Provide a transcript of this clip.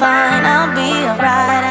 fine, I'll be alright.